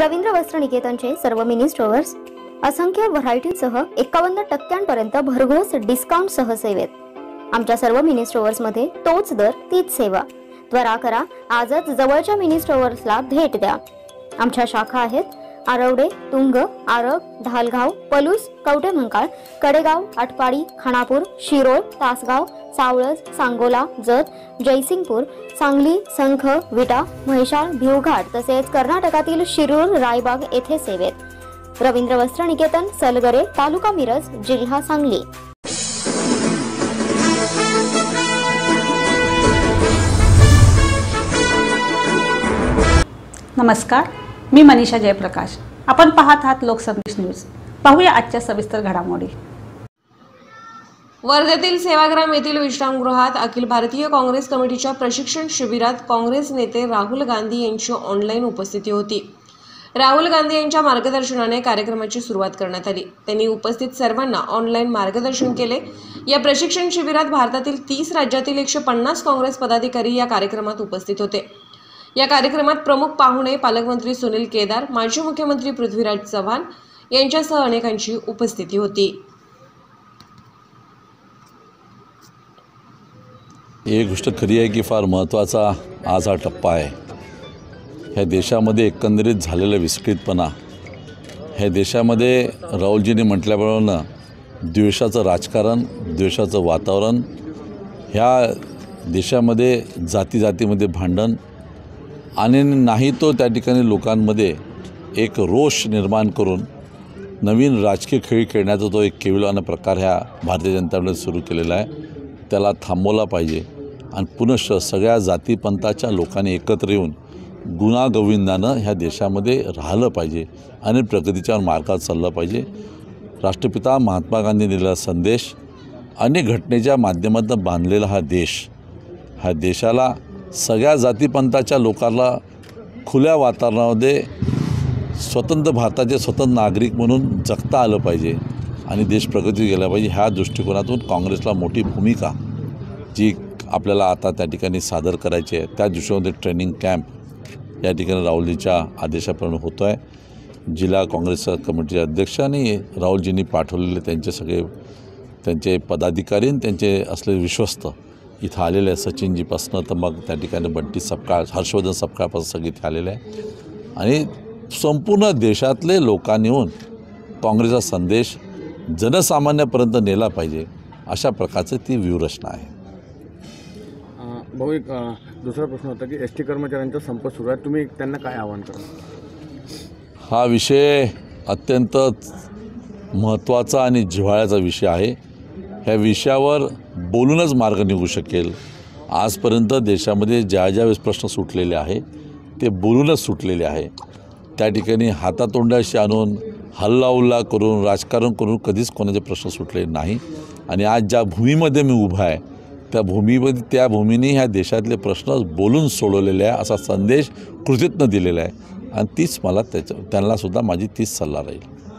रवींद्र वस्त्र निकेतनचे सर्व mini stores असंख्य व्हरायटीसह एकावन्न टक्क्यांपर्यंत भरघोस डिस्काउंटसह सेवेत आमच्या सर्व मिनी स्टोअर्समध्ये तोच दर तीच सेवा. त्वरा करा आजच जवळच्या मिनी स्टोअर्सला भेट द्या. आमच्या शाखा आहेत आरवडे तुंग आरग ढालगाव पलूस कवटेमंकाळ कडेगाव आटपाडी खानापूर शिरोळ तासगाव सावळज सांगोला जत जयसिंगपूर सांगली संख विटा म्हैसाळ भिवघाट तसेच कर्नाटकातील शिरूर रायबाग येथे सेवेत. रवींद्र वस्त्र निकेतन सलगरे तालुका मिरज जिल्हा सांगली. नमस्कार. मी मनीषा जयप्रकाश. आपण पाहत आहात लोकसंदेश न्यूज. पाहूया आजच्या सविस्तर घडामोडी. वर्ध्यातील सेवाग्राम येथील विश्रामगृहात अखिल भारतीय काँग्रेस कमिटीच्या प्रशिक्षण शिबिरात काँग्रेस नेते राहुल गांधी यांची ऑनलाईन उपस्थिती होती. राहुल गांधी यांच्या मार्गदर्शनाने कार्यक्रमाची सुरुवात करण्यात आली. त्यांनी उपस्थित सर्वांना ऑनलाईन मार्गदर्शन केले. या प्रशिक्षण शिबिरात भारतातील तीस राज्यातील एकशे पन्नास काँग्रेस पदाधिकारी या कार्यक्रमात उपस्थित होते. या कार्यक्रमात प्रमुख पाहुणे पालकमंत्री सुनील केदार माजी मुख्यमंत्री पृथ्वीराज चव्हाण यांच्यासह अनेकांची उपस्थिती होती. ही गोष्ट खरी आहे की फार महत्त्वाचा आज हा टप्पा आहे. ह्या देशामध्ये एकंदरीत झालेला विस्कळीतपणा ह्या देशामध्ये राहुलजींनी म्हटल्याप्रमाणे द्वेषाचं राजकारण द्वेषाचं वातावरण ह्या देशामध्ये जाती जातीमध्ये भांडण आणि नाही तो त्या ठिकाणी लोकांमध्ये एक रोष निर्माण करून नवीन राजकीय खेळ खेळण्याचा तो एक केविलवाना प्रकार ह्या भारतीय जनता पक्षाने सुरू केलेला आहे. त्याला थांबवला पाहिजे आणि पुनश्च सगळ्या जातीपंथाच्या लोकांनी एकत्र येऊन गुणागोविंदानं ह्या देशामध्ये राहिलं पाहिजे आणि प्रगतीच्या मार्गात चाललं पाहिजे. राष्ट्रपिता महात्मा गांधी दिलेला संदेश अनेक घटनेच्या माध्यमातून बांधलेला हा देश ह्या देशाला सगळ्या जातीपंथाच्या लोकांना खुल्या वातावरणामध्ये स्वतंत्र भारताचे स्वतंत्र नागरिक म्हणून जगता आलं पाहिजे आणि देश प्रगती गेला पाहिजे ह्या दृष्टिकोनातून काँग्रेसला मोठी भूमिका जी आपल्याला आता त्या ठिकाणी सादर करायची आहे. त्या दृष्टीमध्ये ट्रेनिंग कॅम्प या ठिकाणी राहुलजीच्या आदेशाप्रमाणे होतो आहे जिल्हा काँग्रेस कमिटीचे अध्यक्ष आणि राहुलजींनी पाठवलेले त्यांचे सगळे त्यांचे पदाधिकारी आणि त्यांचे असलेले विश्वस्त इथं आलेले आहे सचिनजीपासनं. तर मग त्या ठिकाणी बंटी सपकाळ हर्षवर्धन सपकाळपासून सगळे इथे आलेले आहे. आणि संपूर्ण देशातले लोकांनी येऊन काँग्रेसचा संदेश जनसामान्यापर्यंत नेला पाहिजे अशा प्रकारची ती व्यूहरचना आहे. भाऊ एक दुसरा प्रश्न होता की एस टी कर्मचाऱ्यांचा संप सुरू आहे. तुम्ही त्यांना काय आवाहन करा हा विषय अत्यंत महत्त्वाचा आणि जिव्हाळ्याचा विषय आहे. ह्या विषयावर बोलूनच मार्ग निघू शकेल. आजपर्यंत देशामध्ये ज्या ज्या वेळेस प्रश्न सुटलेले आहे ते बोलूनच सुटलेले आहे. त्या ठिकाणी हातातोंडाशी आणून हल्लाउल्ला करून राजकारण करून कधीच कोणाचे प्रश्न सुटले नाही. आणि आज ज्या भूमीमध्ये मी उभा आहे त्या भूमीमध्ये त्या भूमीने ह्या देशातले प्रश्न बोलून सोडवलेले आहे असा संदेश कृतीतनं दिलेला आहे. आणि तीच मला त्याच्या त्यांनासुद्धा माझी तीच सल्ला राहील.